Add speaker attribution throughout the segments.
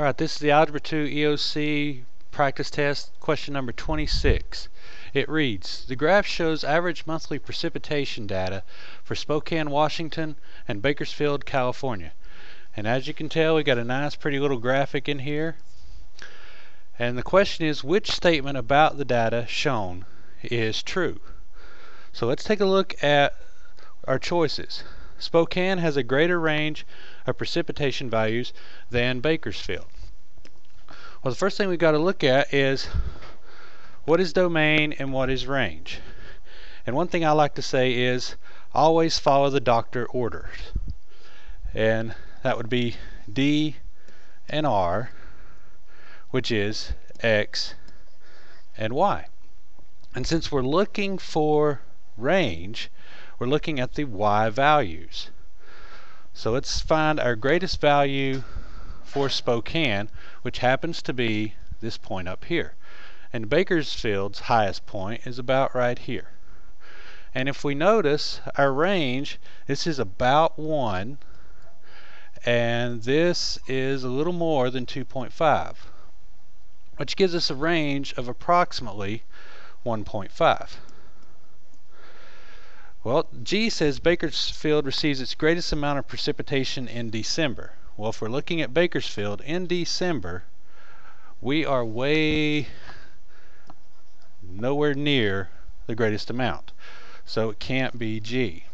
Speaker 1: Alright, this is the Algebra 2 EOC practice test, question number 26. It reads, the graph shows average monthly precipitation data for Spokane, Washington and Bakersfield, California. And as you can tell, we got a nice pretty little graphic in here. And the question is, which statement about the data shown is true? So let's take a look at our choices. Spokane has a greater range of precipitation values than Bakersfield. Well, the first thing we've got to look at is what is domain and what is range. And one thing I like to say is always follow the doctor orders. And that would be D and R, which is X and Y. And since we're looking for range, we're looking at the y values. So let's find our greatest value for Spokane, which happens to be this point up here. And Bakersfield's highest point is about right here. And if we notice our range, this is about 1 and this is a little more than 2.5 which gives us a range of approximately 1.5. Well, G says Bakersfield receives its greatest amount of precipitation in December. Well, if we're looking at Bakersfield in December, we are way nowhere near the greatest amount. So it can't be G.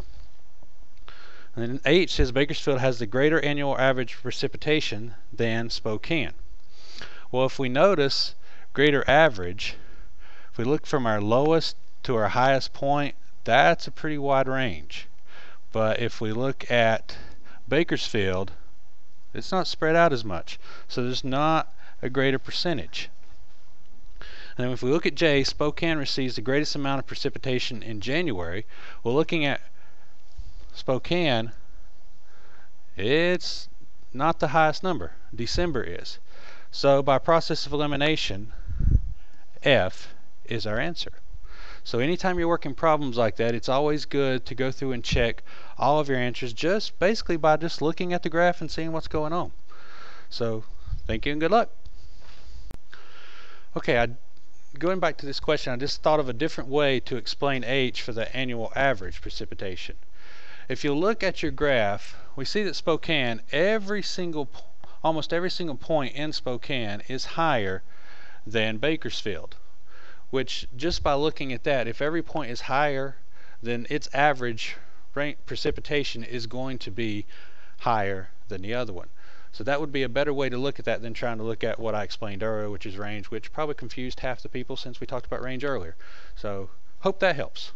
Speaker 1: And then H says Bakersfield has the greater annual average precipitation than Spokane. Well, if we notice greater average, if we look from our lowest to our highest point, that's a pretty wide range. But if we look at Bakersfield, it's not spread out as much. So there's not a greater percentage. And if we look at J, Spokane receives the greatest amount of precipitation in January. Well, looking at Spokane, it's not the highest number. December is. So by process of elimination, F is our answer. So anytime you're working problems like that, it's always good to go through and check all of your answers just basically by just looking at the graph and seeing what's going on. So thank you and good luck. Okay, I, going back to this question, I just thought of a different way to explain H for the annual average precipitation. If you look at your graph, we see that Spokane, every single, almost every single point in Spokane is higher than Bakersfield which just by looking at that, if every point is higher, then its average rain, precipitation is going to be higher than the other one. So that would be a better way to look at that than trying to look at what I explained earlier, which is range, which probably confused half the people since we talked about range earlier. So hope that helps.